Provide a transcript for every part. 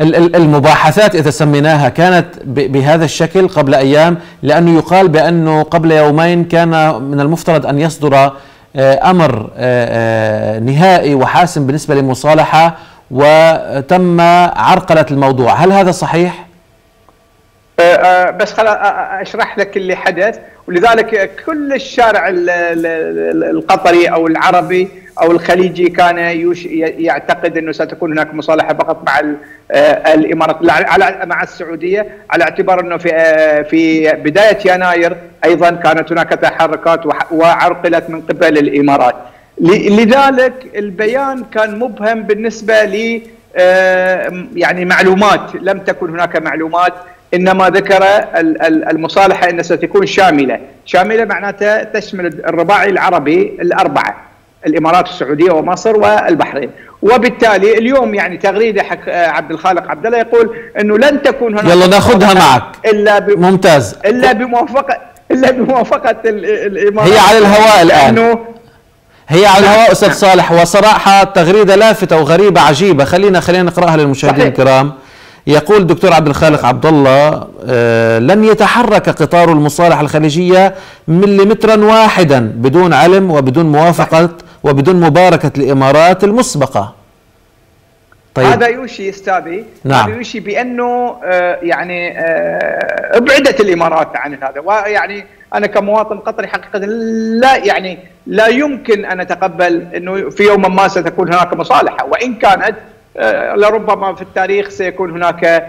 المباحثات إذا سميناها كانت بهذا الشكل قبل أيام لأنه يقال بأنه قبل يومين كان من المفترض أن يصدر آه، أمر آه، نهائي وحاسم بالنسبة للمصالحة وتم عرقلة الموضوع هل هذا صحيح؟ بس خل أشرح لك اللي حدث ولذلك كل الشارع القطري أو العربي أو الخليجي كان يعتقد إنه ستكون هناك مصالحة فقط مع آه، الإمارات مع السعودية على اعتبار إنه في آه، في بداية يناير أيضا كانت هناك تحركات وعرقلت من قبل الإمارات. لذلك البيان كان مبهم بالنسبة ل آه، يعني معلومات. لم تكن هناك معلومات إنما ذكر المصالحة ان ستكون شاملة، شاملة معناتها تشمل الرباعي العربي الأربعة الإمارات السعودية ومصر والبحرين، وبالتالي اليوم يعني تغريده حق عبد الخالق عبد الله يقول إنه لن تكون هناك يلا ناخذها معك. إلا ب... ممتاز. إلا بموافقة إلا بموافقة الإمارات. هي على الهواء الآن. هي على الهواء أستاذ صالح. وصراحة تغريدة لافتة وغريبة عجيبة. خلينا خلينا نقرأها للمشاهدين الكرام. يقول الدكتور عبد الخالق عبد الله آه، لن يتحرك قطار المصالحة الخليجية مليمترا واحدا بدون علم وبدون موافقة وبدون مباركة الإمارات المسبقة. طيب. هذا يوشي أستاذي. نعم. هذا يوشي بأنه آه، يعني آه، أبعدت الإمارات عن هذا. ويعني أنا كمواطن قطري حقيقة لا يعني لا يمكن أن أتقبل إنه في يوم ما ستكون هناك مصالحة. وإن كانت آه، لربما في التاريخ سيكون هناك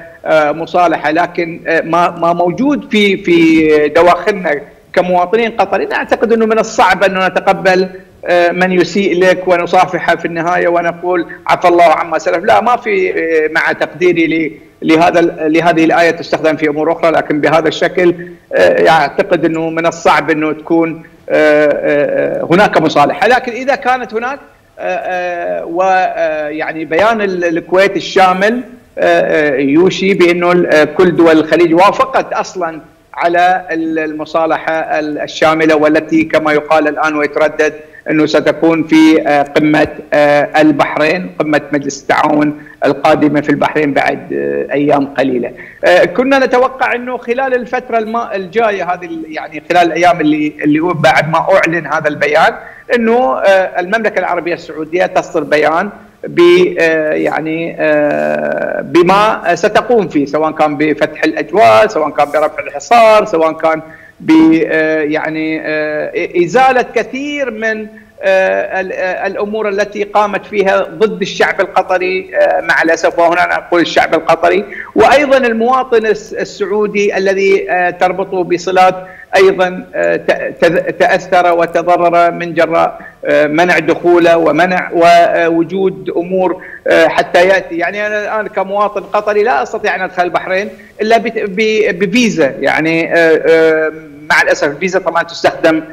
مصالحة. لكن ما ما موجود في في دواخلنا كمواطنين قطريين أعتقد إنه من الصعب أن نتقبل من يسيء لك ونصافحه في النهاية ونقول عفى الله عما سلف، لا ما في مع تقديري لهذا لهذه الآية تستخدم في أمور أخرى لكن بهذا الشكل أعتقد إنه من الصعب إنه تكون هناك مصالحة، لكن إذا كانت هناك ويعني بيان الكويت الشامل يوشي بإنه كل دول الخليج وافقت أصلا على المصالحة الشاملة والتي كما يقال الآن ويتردد أنه ستكون في قمة البحرين قمة مجلس التعاون القادمة في البحرين بعد أيام قليلة. كنا نتوقع أنه خلال الفترة الجاية هذه يعني خلال الأيام اللي اللي بعد ما أعلن هذا البيان أنه آه، المملكة العربية السعودية تصدر بيان ب آه، يعني آه، بما ستقوم فيه سواء كان بفتح الاجواء سواء كان برفع الحصار سواء كان ب يعني إزالة كثير من الأمور التي قامت فيها ضد الشعب القطري مع الأسف وهنا أقول الشعب القطري. وأيضا المواطن السعودي الذي تربطه بصلات أيضا آه، تأثر وتضرر من جراء آه، منع دخوله ومنع ووجود أمور آه، حتى يأتي. يعني أنا الآن كمواطن قطري لا أستطيع أن أدخل البحرين إلا بفيزا. يعني مع الأسف الفيزا طبعا تستخدم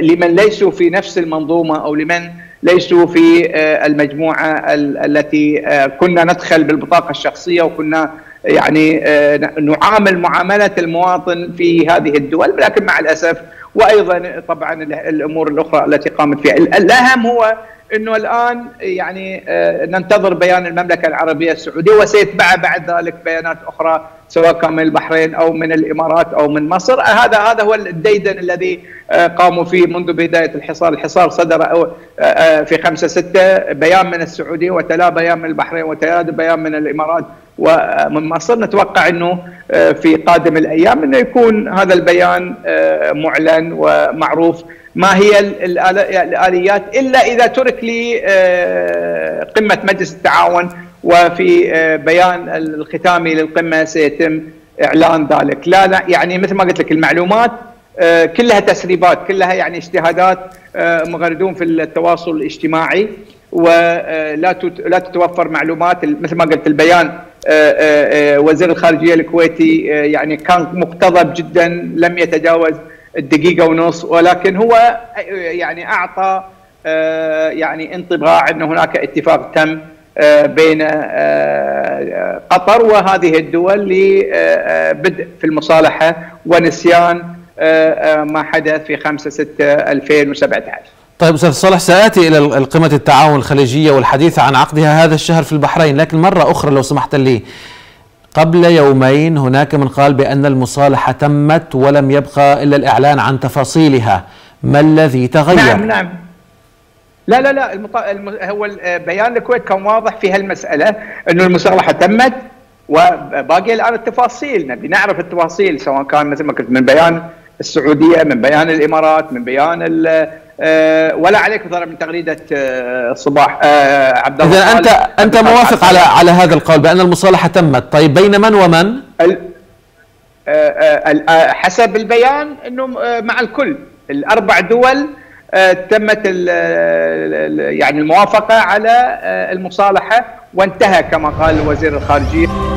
لمن ليسوا في نفس المنظومة أو لمن ليسوا في المجموعة التي كنا ندخل بالبطاقة الشخصية وكنا يعني آه، نعامل معاملة المواطن في هذه الدول. لكن مع الأسف وأيضا طبعا الأمور الأخرى التي قامت فيها. الأهم هو إنه الآن يعني آه، ننتظر بيان المملكة العربية السعودية وسيتبع بعد ذلك بيانات أخرى سواء كان من البحرين أو من الإمارات أو من مصر. هذا هذا هو الديدن الذي آه، قاموا فيه منذ بداية الحصار. الحصار صدر في 5 6 بيان من السعودية وتلا بيان من البحرين وتلا بيان من الإمارات. ومن مصر نتوقع إنه آه، في قادم الأيام إنه يكون هذا البيان آه، معلن ومعروف. ما هي الآليات؟ إلا إذا ترك لي آه، قمة مجلس التعاون وفي بيان الختامي للقمة سيتم إعلان ذلك. لا لا يعني مثل ما قلت لك المعلومات كلها تسريبات كلها يعني اجتهادات مغردون في التواصل الاجتماعي. ولا لا تتوفر معلومات مثل ما قلت البيان آه، آه، آه، وزير الخارجية الكويتي يعني كان مقتضب جدا لم يتجاوز الدقيقة ونص ولكن هو يعني أعطى يعني انطباع أن هناك اتفاق تم بين قطر وهذه الدول لبدء في المصالحة ونسيان ما حدث في 5 6 2017 طيب أستاذ صالح سآتي إلى القمة التعاون الخليجية والحديث عن عقدها هذا الشهر في البحرين لكن مرة أخرى لو سمحت لي. قبل يومين هناك من قال بأن المصالحة تمت ولم يبقى إلا الإعلان عن تفاصيلها. ما الذي تغير؟ نعم نعم. لا لا لا المط... الم... هو بيان الكويت كان واضح في هالمسألة إنه المصالحة تمت وباقي الآن التفاصيل. نبي نعرف التفاصيل سواء كان مثل ما قلت من بيان السعودية من بيان الإمارات من بيان آه، ولا عليك مثلا من تغريدة آه، صباح. آه، عبد الله اذا أنت أنت موافق على على هذا القول بأن المصالحة تمت. طيب بين من ومن؟ حسب البيان إنه مع الكل. الأربع دول تمت يعني الموافقة على المصالحة وانتهى كما قال وزير الخارجية.